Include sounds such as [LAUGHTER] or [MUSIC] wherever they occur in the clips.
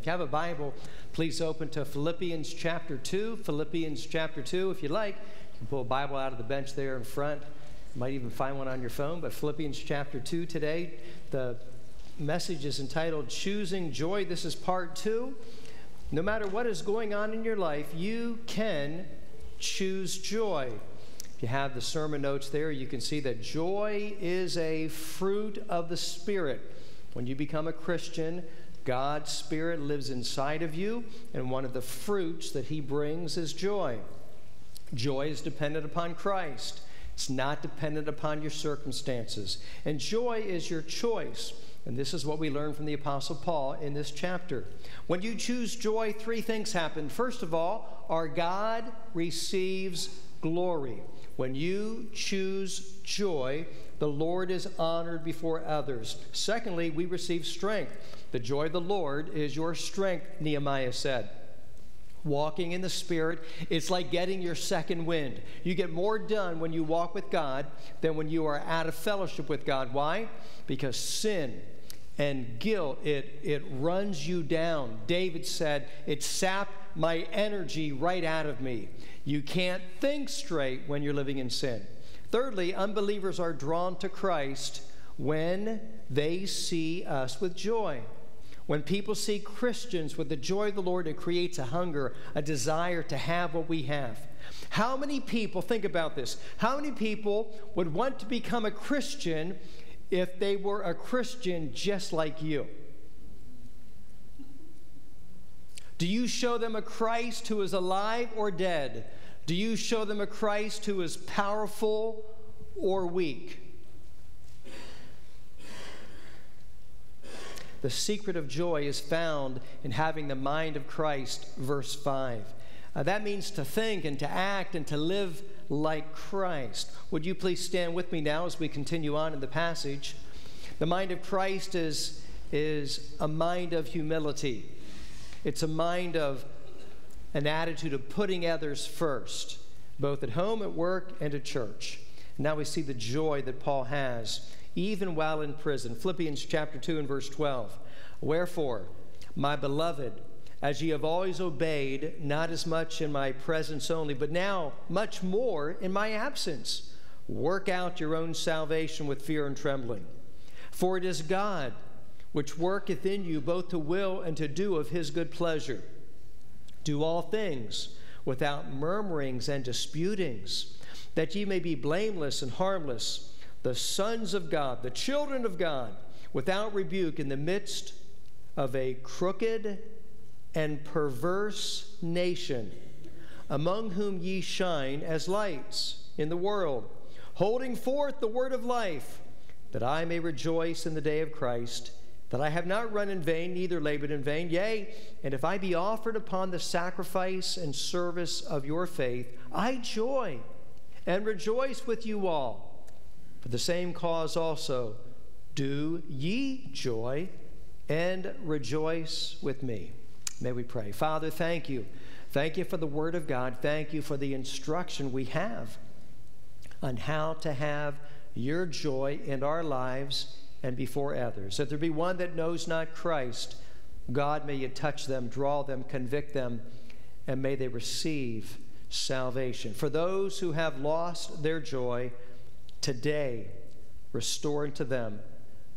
If you have a Bible, please open to Philippians chapter 2. Philippians chapter 2, if you like. You can pull a Bible out of the bench there in front. You might even find one on your phone. But Philippians chapter 2 today, the message is entitled Choosing Joy. This is part 2. No matter what is going on in your life, you can choose joy. If you have the sermon notes there, you can see that joy is a fruit of the Spirit. When you become a Christian, God's Spirit lives inside of you, and one of the fruits that He brings is joy. Joy is dependent upon Christ, it's not dependent upon your circumstances. And joy is your choice. And this is what we learn from the Apostle Paul in this chapter. When you choose joy, three things happen. First of all, our God receives glory. When you choose joy, the Lord is honored before others. Secondly, we receive strength. The joy of the Lord is your strength, Nehemiah said. Walking in the Spirit, it's like getting your second wind. You get more done when you walk with God than when you are out of fellowship with God. Why? Because sin and guilt, it, it runs you down. David said, It sapped my energy right out of me. You can't think straight when you're living in sin. Thirdly, unbelievers are drawn to Christ when they see us with joy. When people see Christians with the joy of the Lord, it creates a hunger, a desire to have what we have. How many people, think about this, how many people would want to become a Christian if they were a Christian just like you? Do you show them a Christ who is alive or dead? Do you show them a Christ who is powerful or weak? The secret of joy is found in having the mind of Christ, verse 5. Uh, that means to think and to act and to live like Christ. Would you please stand with me now as we continue on in the passage? The mind of Christ is, is a mind of humility, it's a mind of an attitude of putting others first, both at home, at work, and at church. Now we see the joy that Paul has even while in prison. Philippians chapter 2 and verse 12. Wherefore, my beloved, as ye have always obeyed, not as much in my presence only, but now much more in my absence, work out your own salvation with fear and trembling. For it is God which worketh in you both to will and to do of his good pleasure. Do all things without murmurings and disputings, that ye may be blameless and harmless the sons of God, the children of God, without rebuke in the midst of a crooked and perverse nation, among whom ye shine as lights in the world, holding forth the word of life, that I may rejoice in the day of Christ, that I have not run in vain, neither labored in vain. Yea, and if I be offered upon the sacrifice and service of your faith, I joy and rejoice with you all. For the same cause also do ye joy and rejoice with me. May we pray. Father, thank you. Thank you for the Word of God. Thank you for the instruction we have on how to have your joy in our lives and before others. If there be one that knows not Christ, God, may you touch them, draw them, convict them, and may they receive salvation. For those who have lost their joy, today restoring to them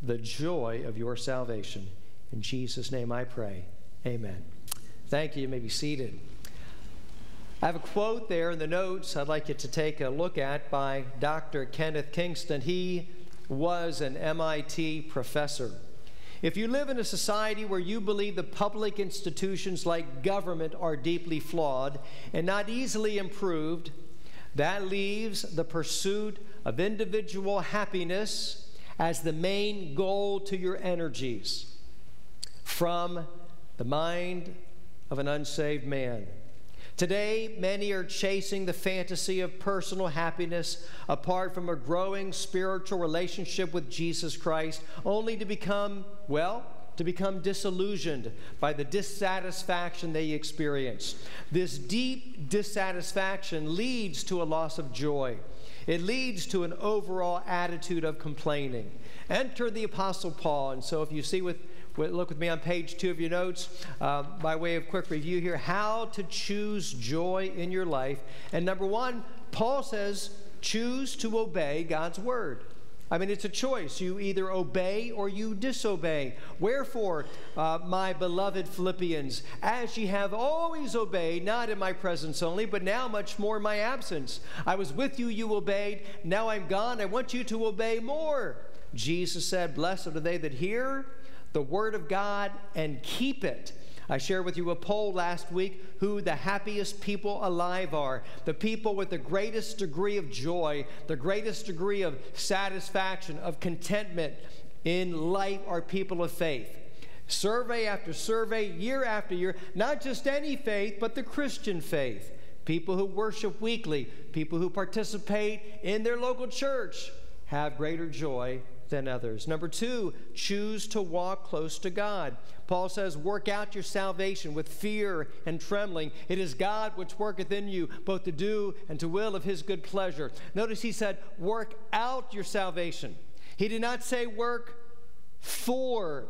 the joy of your salvation. In Jesus' name I pray. Amen. Thank you. You may be seated. I have a quote there in the notes I'd like you to take a look at by Dr. Kenneth Keniston. He was an MIT professor. If you live in a society where you believe the public institutions like government are deeply flawed and not easily improved, that leaves the pursuit of individual happiness as the main goal to your energies from the mind of an unsaved man. Today, many are chasing the fantasy of personal happiness apart from a growing spiritual relationship with Jesus Christ, only to become, well, to become disillusioned by the dissatisfaction they experience. This deep dissatisfaction leads to a loss of joy. It leads to an overall attitude of complaining. Enter the Apostle Paul. And so, if you see with, look with me on page two of your notes uh, by way of quick review here how to choose joy in your life. And number one, Paul says, choose to obey God's word. I mean, it's a choice. You either obey or you disobey. Wherefore, uh, my beloved Philippians, as ye have always obeyed, not in my presence only, but now much more in my absence. I was with you, you obeyed. Now I'm gone. I want you to obey more. Jesus said, Blessed are they that hear the word of God and keep it. I shared with you a poll last week who the happiest people alive are. The people with the greatest degree of joy, the greatest degree of satisfaction, of contentment in life are people of faith. Survey after survey, year after year, not just any faith, but the Christian faith. People who worship weekly, people who participate in their local church have greater joy than others. Number two, choose to walk close to God. Paul says, Work out your salvation with fear and trembling. It is God which worketh in you, both to do and to will of his good pleasure. Notice he said, Work out your salvation. He did not say work for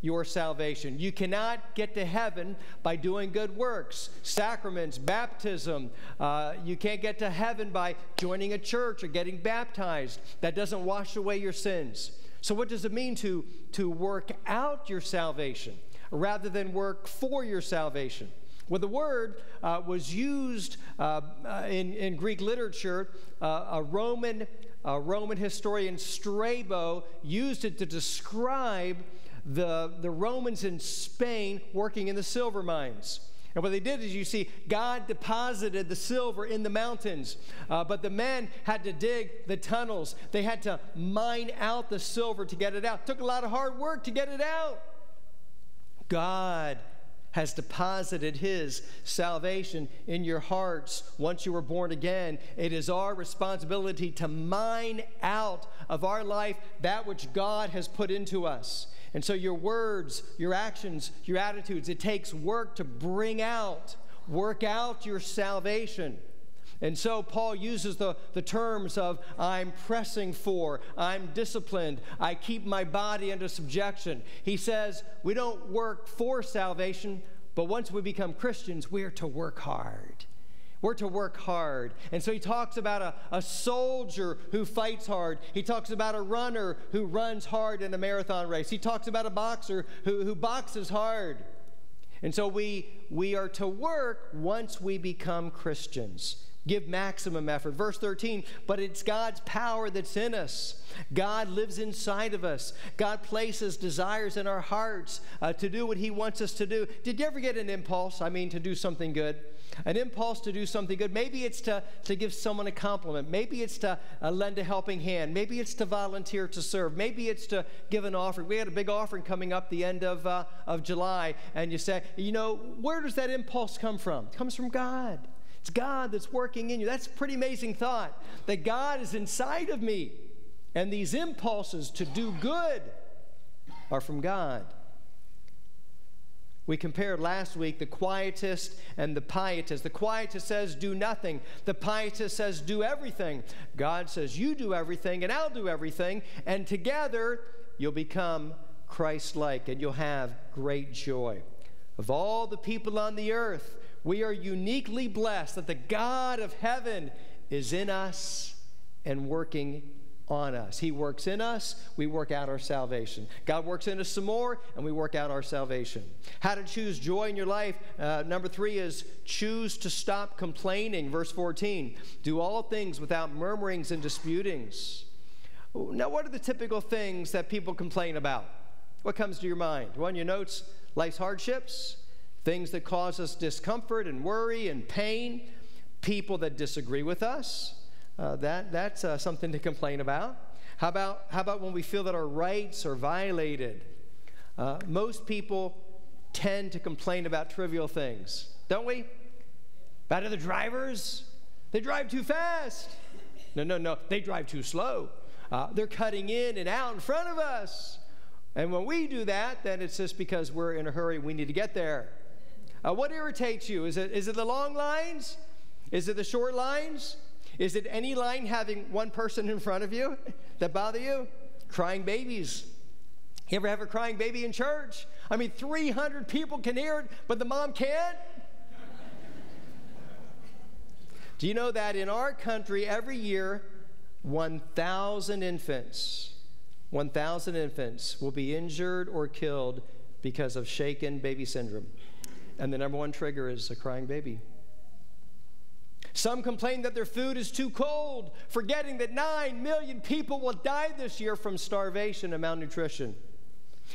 your salvation. You cannot get to heaven by doing good works, sacraments, baptism. Uh, you can't get to heaven by joining a church or getting baptized. That doesn't wash away your sins. So, what does it mean to, to work out your salvation rather than work for your salvation? Well, the word uh, was used uh, uh in, in Greek literature. Uh, a Roman, a Roman historian, Strabo, used it to describe the, the Romans in Spain working in the silver mines. And what they did is, you see, God deposited the silver in the mountains, uh, but the men had to dig the tunnels. They had to mine out the silver to get it out. It took a lot of hard work to get it out. God has deposited his salvation in your hearts once you were born again. It is our responsibility to mine out of our life that which God has put into us. And so your words, your actions, your attitudes, it takes work to bring out, work out your salvation. And so Paul uses the, the terms of I'm pressing for, I'm disciplined, I keep my body under subjection. He says we don't work for salvation, but once we become Christians, we're to work hard. We're to work hard. And so he talks about a, a soldier who fights hard. He talks about a runner who runs hard in a marathon race. He talks about a boxer who, who boxes hard. And so we, we are to work once we become Christians. Give maximum effort. Verse 13, but it's God's power that's in us. God lives inside of us. God places desires in our hearts uh, to do what He wants us to do. Did you ever get an impulse? I mean, to do something good? an impulse to do something good. Maybe it's to, to give someone a compliment. Maybe it's to uh, lend a helping hand. Maybe it's to volunteer to serve. Maybe it's to give an offering. We had a big offering coming up the end of, uh, of July, and you say, you know, where does that impulse come from? It comes from God. It's God that's working in you. That's a pretty amazing thought that God is inside of me. And these impulses to do good are from God. We compared last week the quietist and the pietist. The quietist says, do nothing. The pietist says, do everything. God says, you do everything, and I'll do everything. And together, you'll become Christ like, and you'll have great joy. Of all the people on the earth, we are uniquely blessed that the God of heaven is in us and working on us. He works in us, we work out our salvation. God works in us some more, and we work out our salvation. How to choose joy in your life. Uh, number three is choose to stop complaining. Verse 14 do all things without murmurings and disputings. Now, what are the typical things that people complain about? What comes to your mind? One, your notes, life's hardships, things that cause us discomfort and worry and pain, people that disagree with us uh, that, that's uh, something to complain about. How about, how about when we feel that our rights are violated? Uh, most people tend to complain about trivial things, don't we? About other drivers? They drive too fast. No, no, no, they drive too slow. Uh, they're cutting in and out in front of us. And when we do that, then it's just because we're in a hurry, we need to get there. Uh, what irritates you? Is it, is it the long lines? Is it the short lines? Is it any line having one person in front of you that bother you? Crying babies. You ever have a crying baby in church? I mean, 300 people can hear it, but the mom can't? Do you know that in our country, every year, 1,000 infants, 1,000 infants will be injured or killed because of shaken baby syndrome? And the number one trigger is a crying baby. Some complain that their food is too cold, forgetting that 9 million people will die this year from starvation and malnutrition.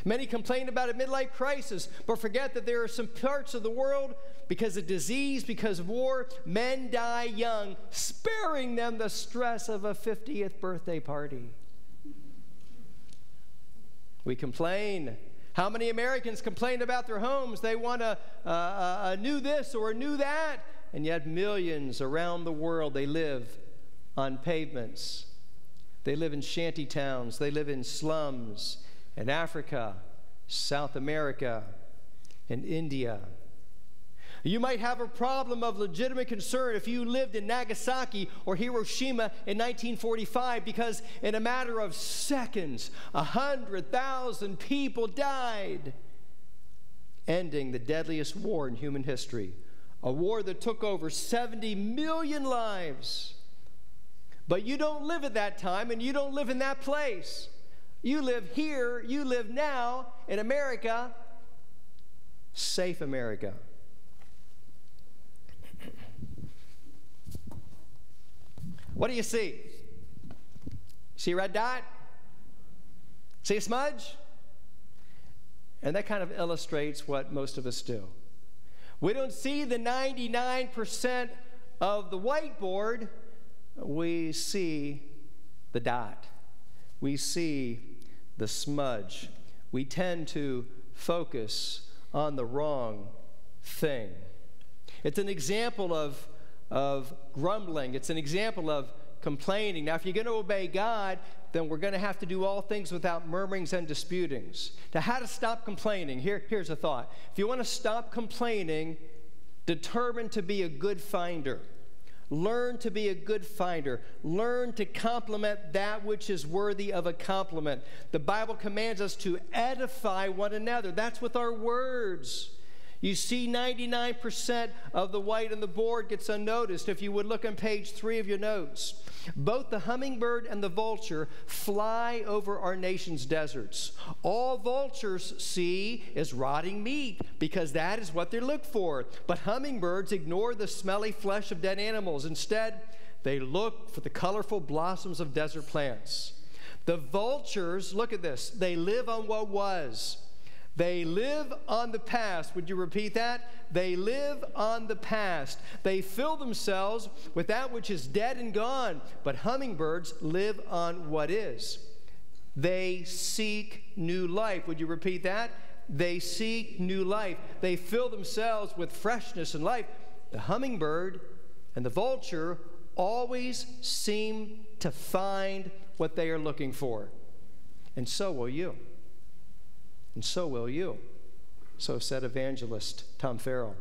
Many complain about a midlife crisis, but forget that there are some parts of the world, because of disease, because of war, men die young, sparing them the stress of a 50th birthday party. We complain. How many Americans complain about their homes? They want a, a, a new this or a new that, and yet millions around the world, they live on pavements. They live in shanty towns. They live in slums in Africa, South America, and India. You might have a problem of legitimate concern if you lived in Nagasaki or Hiroshima in 1945 because in a matter of seconds, 100,000 people died, ending the deadliest war in human history, a war that took over 70 million lives. But you don't live at that time and you don't live in that place. You live here, you live now in America, safe America. What do you see? See a red dot? See a smudge? And that kind of illustrates what most of us do. We don't see the 99% of the whiteboard, we see the dot. We see the smudge. We tend to focus on the wrong thing. It's an example of, of grumbling, it's an example of complaining. Now, if you're going to obey God, then we're going to have to do all things without murmurings and disputings. Now, how to stop complaining? Here, here's a thought. If you want to stop complaining, determine to be a good finder. Learn to be a good finder. Learn to compliment that which is worthy of a compliment. The Bible commands us to edify one another. That's with our words. You see, 99% of the white on the board gets unnoticed. If you would look on page three of your notes, both the hummingbird and the vulture fly over our nation's deserts. All vultures see is rotting meat because that is what they look for. But hummingbirds ignore the smelly flesh of dead animals. Instead, they look for the colorful blossoms of desert plants. The vultures, look at this, they live on what was. They live on the past. Would you repeat that? They live on the past. They fill themselves with that which is dead and gone. But hummingbirds live on what is. They seek new life. Would you repeat that? They seek new life. They fill themselves with freshness and life. The hummingbird and the vulture always seem to find what they are looking for. And so will you and so will you. So said evangelist Tom Farrell.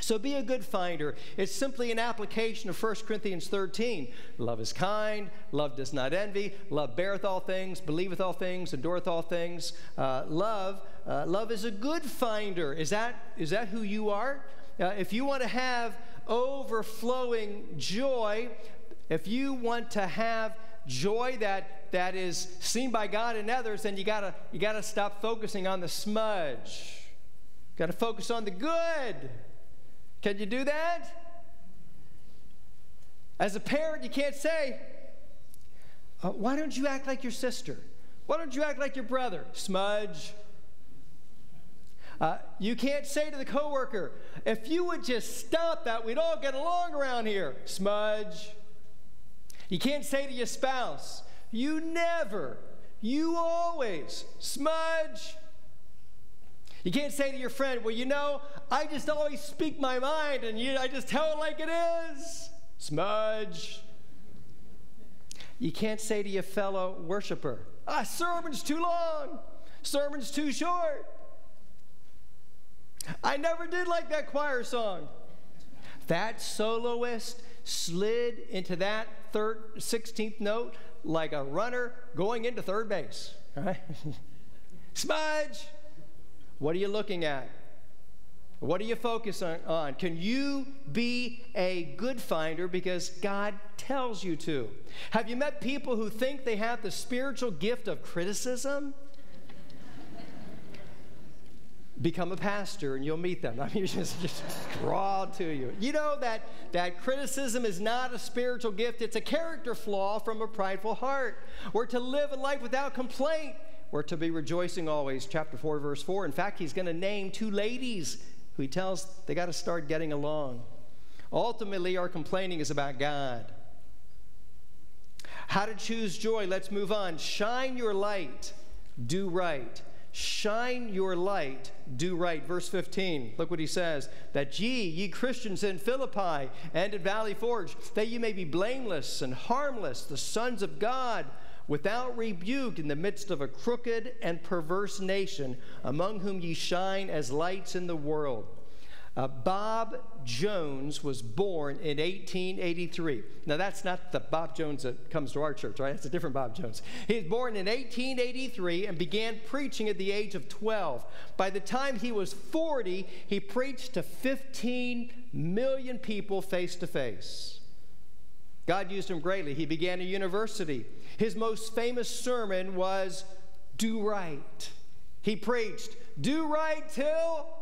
So be a good finder. It's simply an application of 1 Corinthians 13. Love is kind, love does not envy, love beareth all things, believeth all things, endureth all things. Uh, love, uh, love is a good finder. Is that, is that who you are? Uh, if you want to have overflowing joy, if you want to have joy that, that is seen by God and others, then you gotta, you gotta stop focusing on the smudge. You gotta focus on the good. Can you do that? As a parent, you can't say, uh, why don't you act like your sister? Why don't you act like your brother? Smudge. Uh, you can't say to the coworker, if you would just stop that, we'd all get along around here. Smudge. You can't say to your spouse, you never, you always, smudge. You can't say to your friend, well, you know, I just always speak my mind and you, I just tell it like it is, smudge. You can't say to your fellow worshiper, ah, sermon's too long, sermon's too short. I never did like that choir song. That soloist slid into that third, 16th note like a runner going into third base. Right? [LAUGHS] Smudge! What are you looking at? What are you focusing on? Can you be a good finder because God tells you to? Have you met people who think they have the spiritual gift of criticism? Become a pastor and you'll meet them. [LAUGHS] I mean, just, just draw to you. You know that, that criticism is not a spiritual gift, it's a character flaw from a prideful heart. We're to live a life without complaint. We're to be rejoicing always. Chapter 4, verse 4. In fact, he's going to name two ladies who he tells they got to start getting along. Ultimately, our complaining is about God. How to choose joy. Let's move on. Shine your light, do right. Shine your light, do right. Verse 15, look what he says that ye, ye Christians in Philippi and at Valley Forge, that ye may be blameless and harmless, the sons of God without rebuke in the midst of a crooked and perverse nation, among whom ye shine as lights in the world. Uh, Bob Jones was born in 1883. Now, that's not the Bob Jones that comes to our church, right? That's a different Bob Jones. He was born in 1883 and began preaching at the age of 12. By the time he was 40, he preached to 15 million people face to face. God used him greatly. He began a university. His most famous sermon was Do Right. He preached, Do right till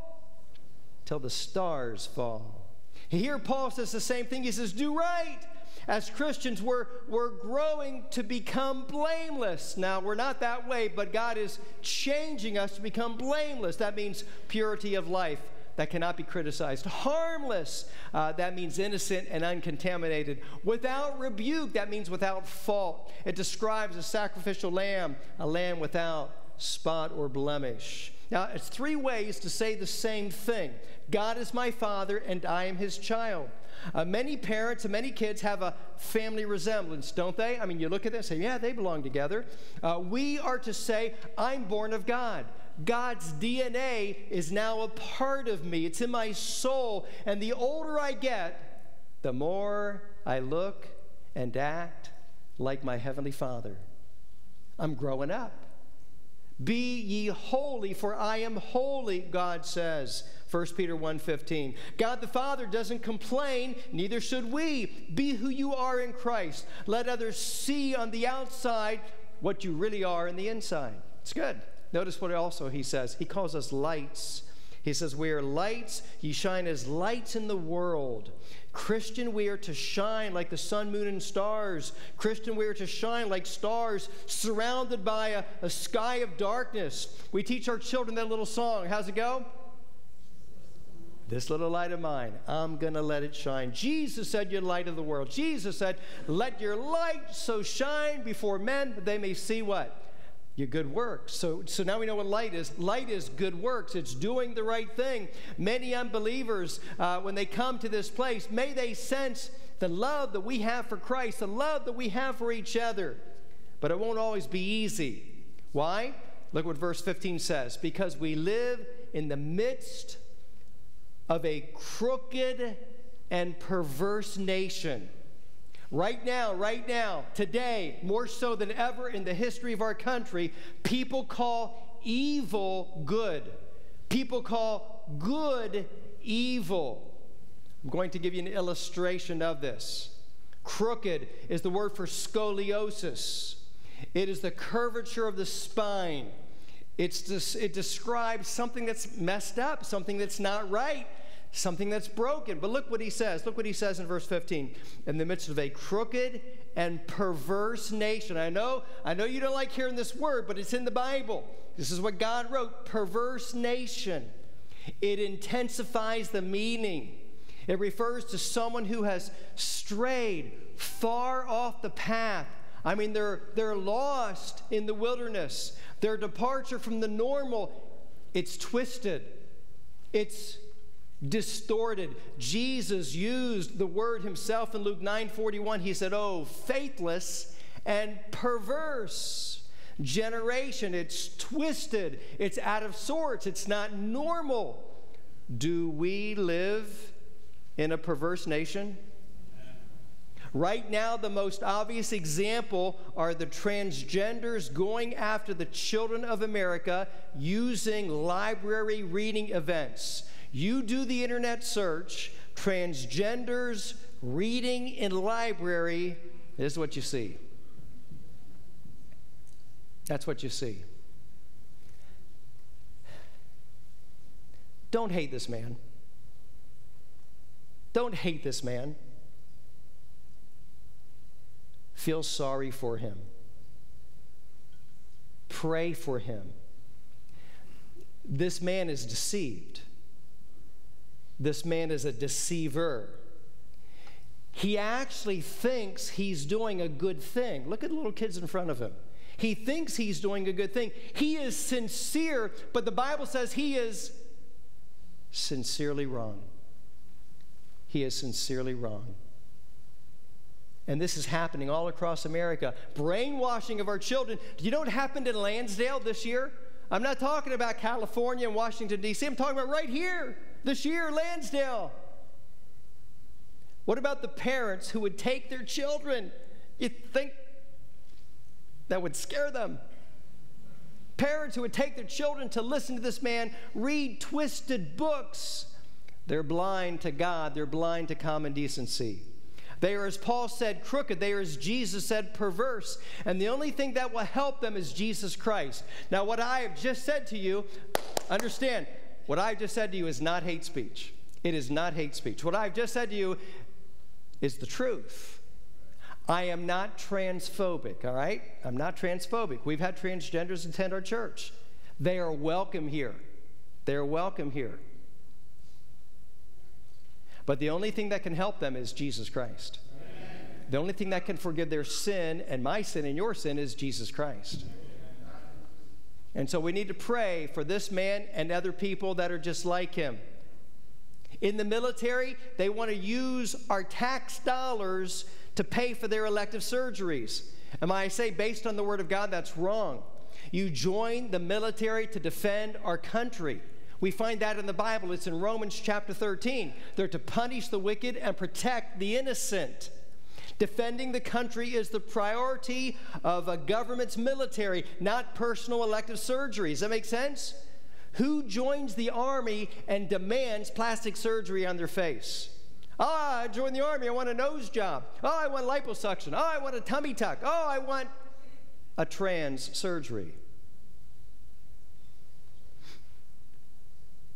till the stars fall. Here Paul says the same thing. He says, Do right. As Christians, we're, we're growing to become blameless. Now, we're not that way, but God is changing us to become blameless. That means purity of life that cannot be criticized. Harmless, uh, that means innocent and uncontaminated. Without rebuke, that means without fault. It describes a sacrificial lamb, a lamb without spot or blemish. Now, it's three ways to say the same thing God is my father, and I am his child. Uh, many parents and many kids have a family resemblance, don't they? I mean, you look at this and say, yeah, they belong together. Uh, we are to say, I'm born of God. God's DNA is now a part of me, it's in my soul. And the older I get, the more I look and act like my Heavenly Father. I'm growing up. Be ye holy, for I am holy, God says. 1 Peter 1:15. God the Father doesn't complain, neither should we. Be who you are in Christ. Let others see on the outside what you really are in the inside. It's good. Notice what also he says. He calls us lights. He says, We are lights, ye shine as lights in the world. Christian, we are to shine like the sun, moon, and stars. Christian, we are to shine like stars surrounded by a, a sky of darkness. We teach our children that little song. How's it go? This little light of mine, I'm going to let it shine. Jesus said, You're light of the world. Jesus said, Let your light so shine before men that they may see what? Your good works. So, so now we know what light is. Light is good works, it's doing the right thing. Many unbelievers, uh, when they come to this place, may they sense the love that we have for Christ, the love that we have for each other. But it won't always be easy. Why? Look what verse 15 says because we live in the midst of a crooked and perverse nation. Right now, right now, today, more so than ever in the history of our country, people call evil good. People call good evil. I'm going to give you an illustration of this. Crooked is the word for scoliosis, it is the curvature of the spine. It's this, it describes something that's messed up, something that's not right something that's broken. But look what he says. Look what he says in verse 15. In the midst of a crooked and perverse nation. I know, I know you don't like hearing this word, but it's in the Bible. This is what God wrote perverse nation. It intensifies the meaning. It refers to someone who has strayed far off the path. I mean, they're, they're lost in the wilderness. Their departure from the normal, it's twisted. It's distorted. Jesus used the word himself in Luke 9:41. He said, "Oh, faithless and perverse generation. It's twisted. It's out of sorts. It's not normal." Do we live in a perverse nation? Right now, the most obvious example are the transgenders going after the children of America using library reading events. You do the internet search, transgenders reading in library, this is what you see. That's what you see. Don't hate this man. Don't hate this man. Feel sorry for him. Pray for him. This man is deceived. This man is a deceiver. He actually thinks he's doing a good thing. Look at the little kids in front of him. He thinks he's doing a good thing. He is sincere, but the Bible says he is sincerely wrong. He is sincerely wrong. And this is happening all across America. Brainwashing of our children. You know what happened in Lansdale this year? I'm not talking about California and Washington, D.C., I'm talking about right here this year, Lansdale. What about the parents who would take their children? You think that would scare them? Parents who would take their children to listen to this man read twisted books. They're blind to God, they're blind to common decency. They are, as Paul said, crooked. They are, as Jesus said, perverse. And the only thing that will help them is Jesus Christ. Now, what I have just said to you, understand, what I've just said to you is not hate speech. It is not hate speech. What I've just said to you is the truth. I am not transphobic, all right? I'm not transphobic. We've had transgenders attend our church. They are welcome here. They're welcome here. But the only thing that can help them is Jesus Christ. Amen. The only thing that can forgive their sin and my sin and your sin is Jesus Christ. And so we need to pray for this man and other people that are just like him. In the military, they want to use our tax dollars to pay for their elective surgeries. And I say, based on the Word of God, that's wrong. You join the military to defend our country. We find that in the Bible. It's in Romans chapter 13. They're to punish the wicked and protect the innocent. Defending the country is the priority of a government's military, not personal elective surgeries. Does that make sense? Who joins the army and demands plastic surgery on their face? Oh, I joined the army. I want a nose job. Oh, I want liposuction. Oh, I want a tummy tuck. Oh, I want a trans surgery.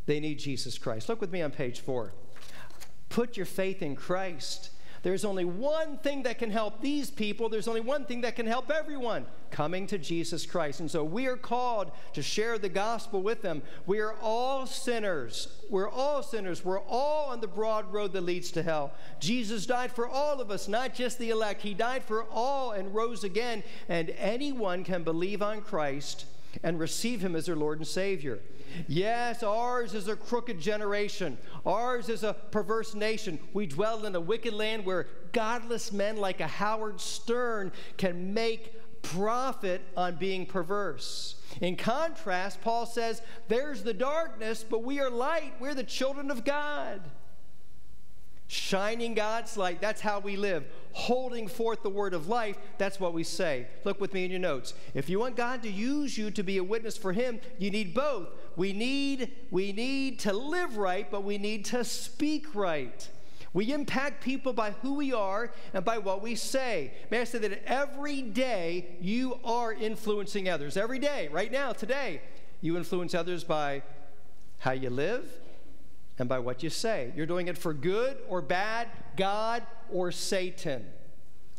They need Jesus Christ. Look with me on page four. Put your faith in Christ. There's only one thing that can help these people. There's only one thing that can help everyone coming to Jesus Christ. And so we are called to share the gospel with them. We are all sinners. We're all sinners. We're all on the broad road that leads to hell. Jesus died for all of us, not just the elect. He died for all and rose again. And anyone can believe on Christ and receive him as their Lord and Savior. Yes, ours is a crooked generation. Ours is a perverse nation. We dwell in a wicked land where godless men like a Howard Stern can make profit on being perverse. In contrast, Paul says, There's the darkness, but we are light. We're the children of God shining God's light. That's how we live. Holding forth the word of life. That's what we say. Look with me in your notes. If you want God to use you to be a witness for Him, you need both. We need, we need to live right, but we need to speak right. We impact people by who we are and by what we say. May I say that every day you are influencing others. Every day, right now, today, you influence others by how you live, and by what you say. You're doing it for good or bad, God or Satan.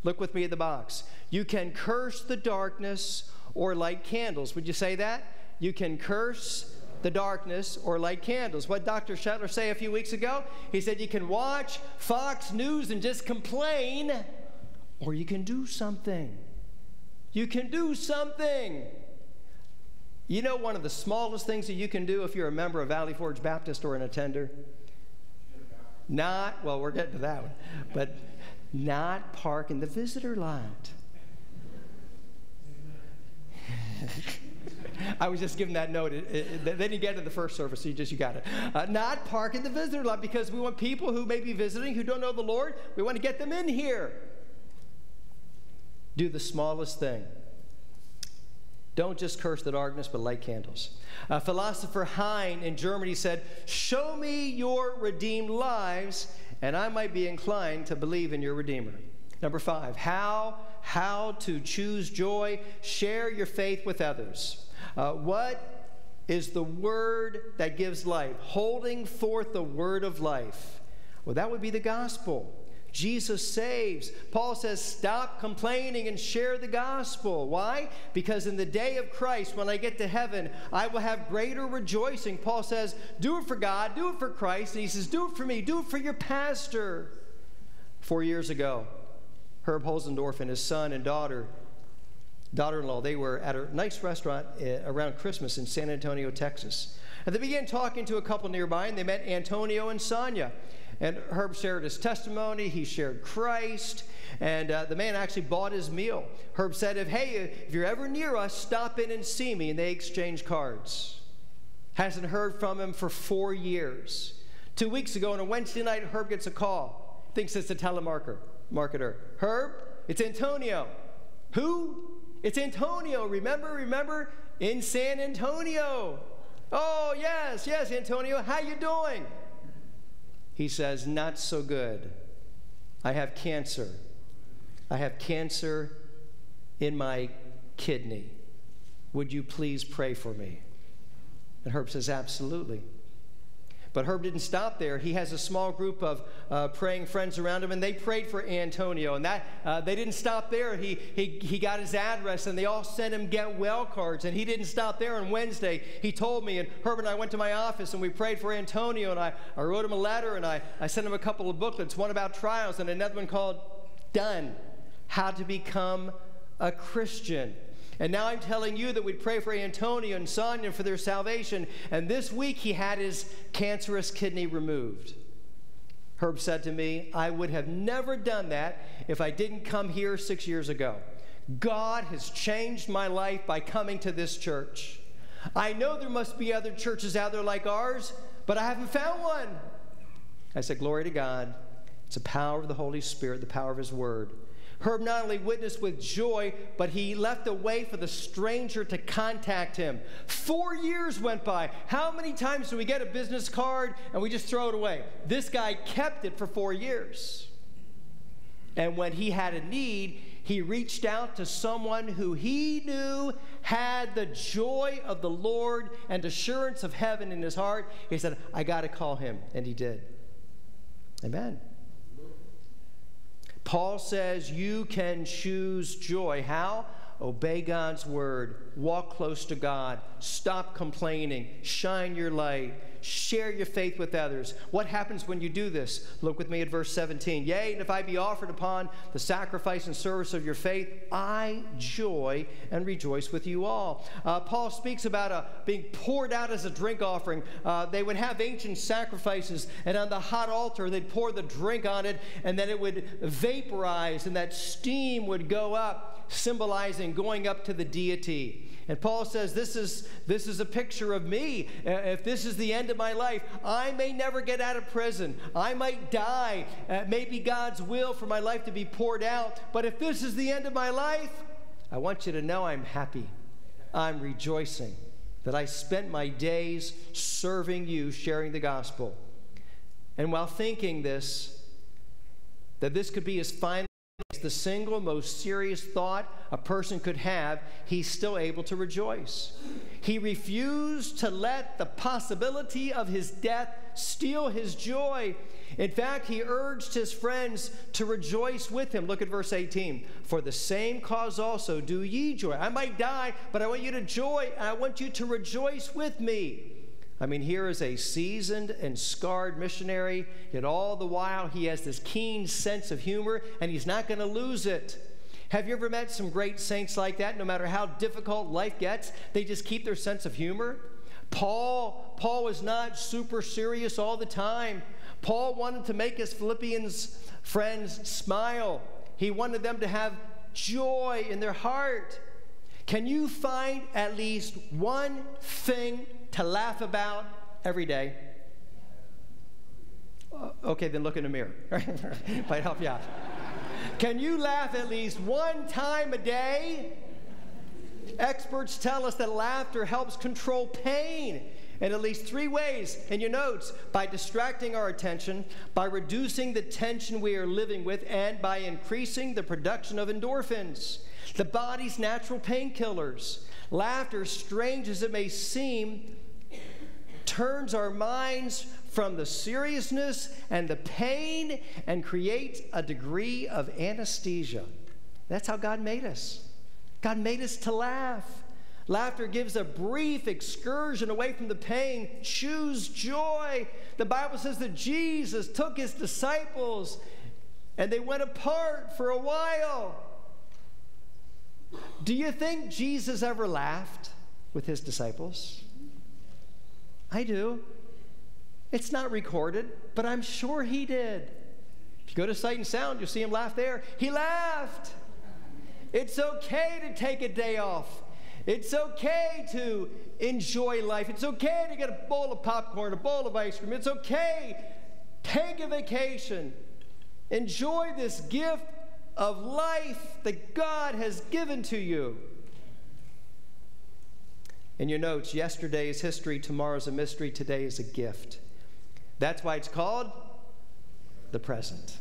Look with me at the box. You can curse the darkness or light candles. Would you say that? You can curse the darkness or light candles. What Dr. Shetler say a few weeks ago? He said you can watch Fox News and just complain, or you can do something. You can do something. You know, one of the smallest things that you can do if you're a member of Valley Forge Baptist or an attender? Not, well, we're getting to that one, but not park in the visitor lot. [LAUGHS] I was just giving that note. It, it, then you get to the first service, so you just you got it. Uh, not park in the visitor lot because we want people who may be visiting who don't know the Lord. We want to get them in here. Do the smallest thing. Don't just curse the darkness, but light candles. Uh, philosopher Heine in Germany said, Show me your redeemed lives, and I might be inclined to believe in your Redeemer. Number five, how, how to choose joy. Share your faith with others. Uh, what is the word that gives life? Holding forth the word of life. Well, that would be the gospel. Jesus saves. Paul says, Stop complaining and share the gospel. Why? Because in the day of Christ, when I get to heaven, I will have greater rejoicing. Paul says, Do it for God, do it for Christ. And he says, Do it for me, do it for your pastor. Four years ago, Herb Holzendorf and his son and daughter, daughter in law, they were at a nice restaurant eh, around Christmas in San Antonio, Texas. And they began talking to a couple nearby, and they met Antonio and Sonia. And Herb shared his testimony, he shared Christ, and uh, the man actually bought his meal. Herb said, if, Hey, if you're ever near us, stop in and see me. And they exchanged cards. Hasn't heard from him for four years. Two weeks ago on a Wednesday night, Herb gets a call. Thinks it's a telemarketer. Marketer. Herb, it's Antonio. Who? It's Antonio. Remember, remember? In San Antonio. Oh, yes, yes, Antonio. How you doing? He says, Not so good. I have cancer. I have cancer in my kidney. Would you please pray for me? And Herb says, Absolutely. But Herb didn't stop there. He has a small group of uh, praying friends around him, and they prayed for Antonio. And that uh, they didn't stop there. He, he, he got his address, and they all sent him get well cards. And he didn't stop there. On Wednesday, he told me, and Herb and I went to my office, and we prayed for Antonio. And I, I wrote him a letter, and I, I sent him a couple of booklets, one about trials, and another one called Done How to Become a Christian. And now I'm telling you that we'd pray for Antonio and Sonia for their salvation. And this week he had his cancerous kidney removed. Herb said to me, I would have never done that if I didn't come here six years ago. God has changed my life by coming to this church. I know there must be other churches out there like ours, but I haven't found one. I said, Glory to God. It's the power of the Holy Spirit, the power of His Word. Herb not only witnessed with joy, but he left a way for the stranger to contact him. Four years went by. How many times do we get a business card and we just throw it away? This guy kept it for four years. And when he had a need, he reached out to someone who he knew had the joy of the Lord and assurance of heaven in his heart. He said, I got to call him. And he did. Amen. Paul says you can choose joy. How? Obey God's word, walk close to God, stop complaining, shine your light, share your faith with others. What happens when you do this? Look with me at verse 17. Yea, and if I be offered upon the sacrifice and service of your faith, I joy and rejoice with you all. Uh, Paul speaks about uh, being poured out as a drink offering. Uh, they would have ancient sacrifices, and on the hot altar, they'd pour the drink on it, and then it would vaporize, and that steam would go up, symbolizing going up to the deity. And Paul says, This is, this is a picture of me. Uh, if this is the end of my life, I may never get out of prison. I might die. Uh, it may be God's will for my life to be poured out. But if this is the end of my life, I want you to know I'm happy. I'm rejoicing that I spent my days serving you, sharing the gospel. And while thinking this, that this could be his final the single most serious thought a person could have, he's still able to rejoice. He refused to let the possibility of his death steal his joy. In fact, he urged his friends to rejoice with him. Look at verse 18. For the same cause also do ye joy. I might die, but I want you to joy, I want you to rejoice with me. I mean, here is a seasoned and scarred missionary, yet all the while he has this keen sense of humor, and he's not going to lose it. Have you ever met some great saints like that? No matter how difficult life gets, they just keep their sense of humor. Paul, Paul was not super serious all the time. Paul wanted to make his Philippians friends smile. He wanted them to have joy in their heart. Can you find at least one thing to laugh about every day? Uh, okay, then look in the mirror. [LAUGHS] Might help you out. Can you laugh at least one time a day? Experts tell us that laughter helps control pain in at least three ways in your notes by distracting our attention, by reducing the tension we are living with, and by increasing the production of endorphins, the body's natural painkillers. Laughter, strange as it may seem, turns our minds from the seriousness and the pain and creates a degree of anesthesia. That's how God made us. God made us to laugh. Laughter gives a brief excursion away from the pain. Choose joy. The Bible says that Jesus took his disciples and they went apart for a while. Do you think Jesus ever laughed with his disciples? I do. It's not recorded, but I'm sure he did. If you go to Sight and Sound, you'll see him laugh there. He laughed. It's okay to take a day off. It's okay to enjoy life. It's okay to get a bowl of popcorn, a bowl of ice cream. It's okay. Take a vacation. Enjoy this gift of life that God has given to you. In your notes, yesterday is history, tomorrow's a mystery, today is a gift. That's why it's called the present.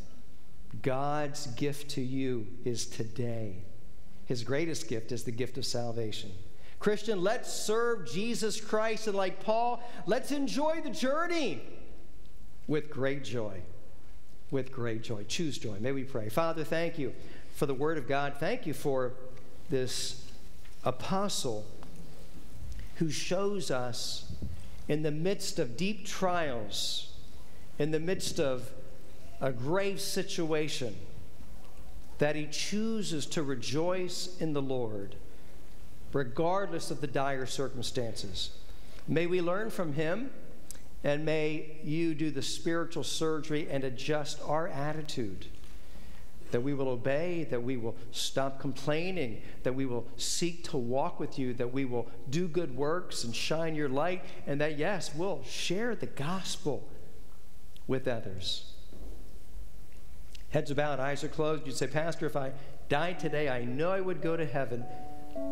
God's gift to you is today. His greatest gift is the gift of salvation. Christian, let's serve Jesus Christ, and like Paul, let's enjoy the journey with great joy. With great joy. Choose joy. May we pray. Father, thank you for the Word of God. Thank you for this apostle who shows us in the midst of deep trials in the midst of a grave situation that he chooses to rejoice in the Lord, regardless of the dire circumstances. May we learn from him, and may you do the spiritual surgery and adjust our attitude. That we will obey, that we will stop complaining, that we will seek to walk with you, that we will do good works and shine your light, and that, yes, we'll share the gospel with others. Heads bowed, eyes are closed. You'd say, Pastor, if I died today, I know I would go to heaven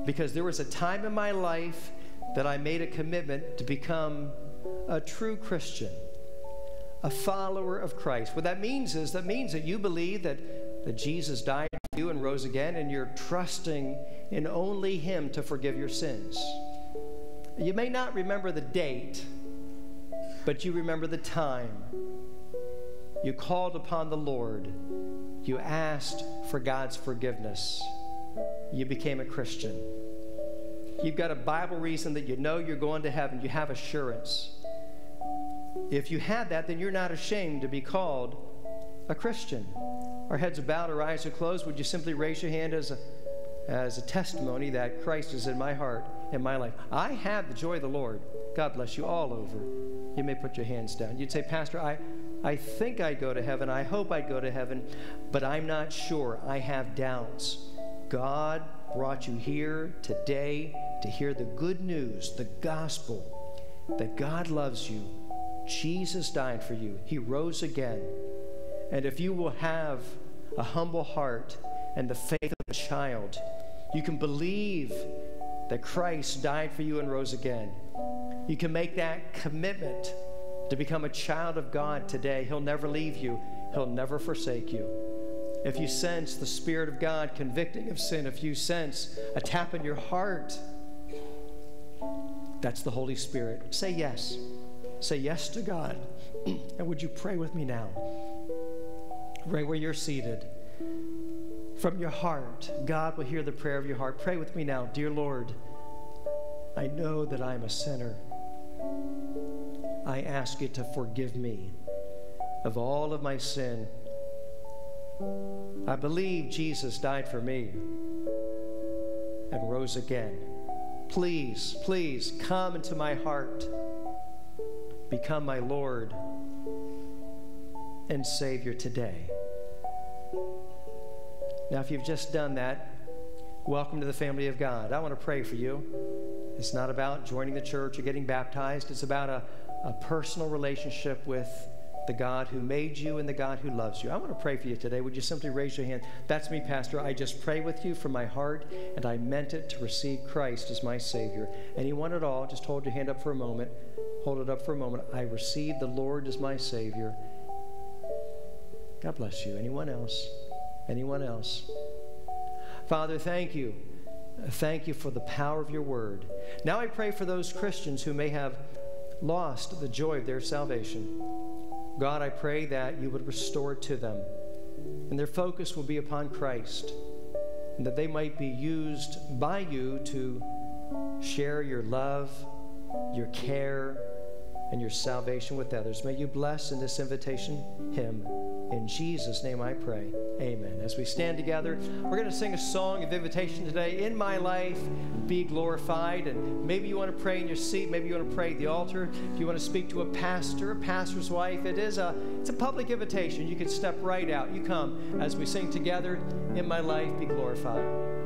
because there was a time in my life that I made a commitment to become a true Christian, a follower of Christ. What that means is that means that you believe that, that Jesus died for you and rose again, and you're trusting in only Him to forgive your sins. You may not remember the date, but you remember the time you called upon the Lord. You asked for God's forgiveness. You became a Christian. You've got a Bible reason that you know you're going to heaven. You have assurance. If you had that, then you're not ashamed to be called a Christian. Our heads are bowed, our eyes are closed. Would you simply raise your hand as a, as a testimony that Christ is in my heart, in my life? I have the joy of the Lord. God bless you all over. You may put your hands down. You'd say, Pastor, I, I think I'd go to heaven. I hope I'd go to heaven, but I'm not sure. I have doubts. God brought you here today to hear the good news, the gospel, that God loves you. Jesus died for you, He rose again. And if you will have a humble heart and the faith of a child, you can believe that Christ died for you and rose again. You can make that commitment to become a child of God today. He'll never leave you, He'll never forsake you. If you sense the Spirit of God convicting of sin, if you sense a tap in your heart, that's the Holy Spirit. Say yes. Say yes to God. [CLEARS THROAT] and would you pray with me now? Right where you're seated. From your heart, God will hear the prayer of your heart. Pray with me now. Dear Lord, I know that I'm a sinner. I ask you to forgive me of all of my sin. I believe Jesus died for me and rose again. Please, please come into my heart, become my Lord and Savior today. Now, if you've just done that, welcome to the family of God. I want to pray for you. It's not about joining the church or getting baptized, it's about a a personal relationship with the God who made you and the God who loves you. I want to pray for you today. Would you simply raise your hand? That's me, Pastor. I just pray with you from my heart, and I meant it to receive Christ as my Savior. Anyone at all, just hold your hand up for a moment. Hold it up for a moment. I receive the Lord as my Savior. God bless you. Anyone else? Anyone else? Father, thank you. Thank you for the power of your word. Now I pray for those Christians who may have lost the joy of their salvation. God, I pray that you would restore it to them and their focus will be upon Christ and that they might be used by you to share your love, your care, and your salvation with others. May you bless in this invitation hymn. In Jesus' name I pray. Amen. As we stand together, we're going to sing a song of invitation today. In my life, be glorified. And maybe you want to pray in your seat. Maybe you want to pray at the altar. If you want to speak to a pastor, a pastor's wife, it is a it's a public invitation. You can step right out. You come as we sing together. In my life, be glorified.